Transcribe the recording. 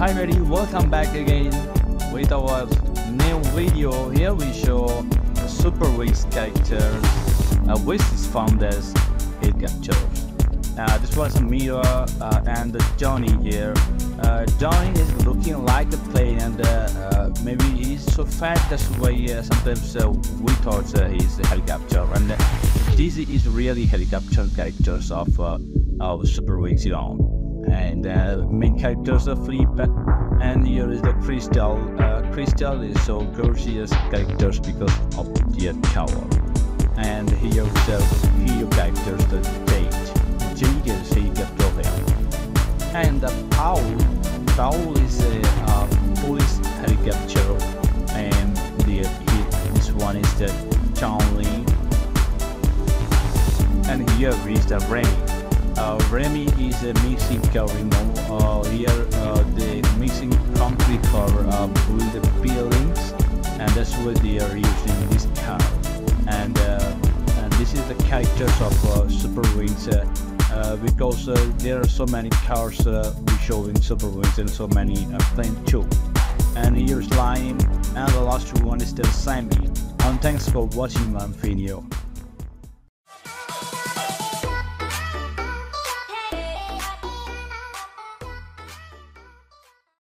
Hi everybody, welcome back again with our new video. Here we show Super Wings characters uh, with its founders helicopters. Uh, this was Mira uh, and Johnny here. Uh, Johnny is looking like a plane and uh, uh, maybe he's so fat that's why uh, sometimes uh, we thought he's a helicopter and this is really helicopter characters of uh, Super Wings, you know and uh, main characters are Flip and here is the Crystal. Uh, Crystal is so gorgeous characters because of their tower. And here is the hero characters, the Date. Is he get here. And the Paul, Paul is a uh, police helicopter and the, this one is the Charlie. And here is the Rain uh, Remy is a missing car Uh, here uh, the missing concrete cover uh, with the buildings and that's what they are using this car. And, uh, and this is the characters of uh, Super Wings uh, uh, because there are so many cars we show in Super Wings and so many uh, planes too. And here's Lime and the last one is the Sammy. And thanks for watching my video.